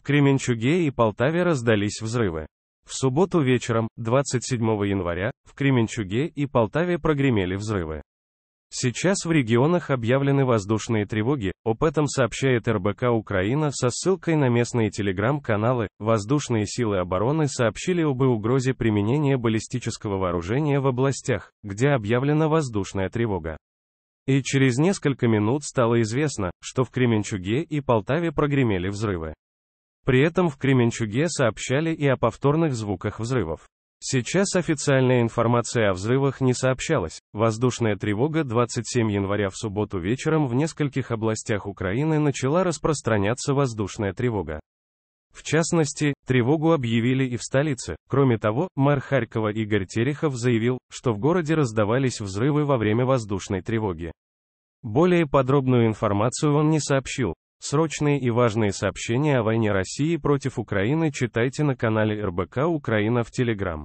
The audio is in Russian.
В Кременчуге и Полтаве раздались взрывы. В субботу вечером, 27 января, в Кременчуге и Полтаве прогремели взрывы. Сейчас в регионах объявлены воздушные тревоги, об этом сообщает РБК Украина со ссылкой на местные телеграм-каналы. Воздушные силы обороны сообщили об угрозе применения баллистического вооружения в областях, где объявлена воздушная тревога. И через несколько минут стало известно, что в Кременчуге и Полтаве прогремели взрывы. При этом в Кременчуге сообщали и о повторных звуках взрывов. Сейчас официальная информация о взрывах не сообщалась. Воздушная тревога 27 января в субботу вечером в нескольких областях Украины начала распространяться воздушная тревога. В частности, тревогу объявили и в столице. Кроме того, мэр Харькова Игорь Терехов заявил, что в городе раздавались взрывы во время воздушной тревоги. Более подробную информацию он не сообщил. Срочные и важные сообщения о войне России против Украины читайте на канале РБК Украина в Телеграм.